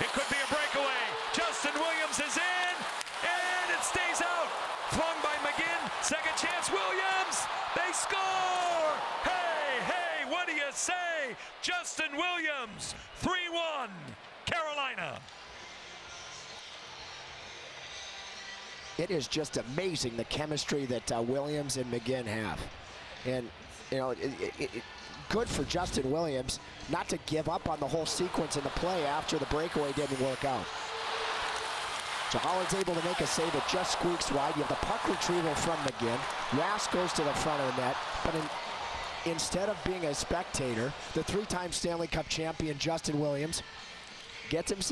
It could be a breakaway. Justin Williams is in, and it stays out. Flung by McGinn. Second chance, Williams. They score. Hey, hey, what do you say? Justin Williams, 3 1, Carolina. It is just amazing the chemistry that uh, Williams and McGinn have. And, you know, it, it, it, good for Justin Williams not to give up on the whole sequence in the play after the breakaway didn't work out. So Howard's able to make a save. It just squeaks wide. You have the puck retrieval from McGinn. Rask goes to the front of the net. But in, instead of being a spectator, the three-time Stanley Cup champion Justin Williams gets himself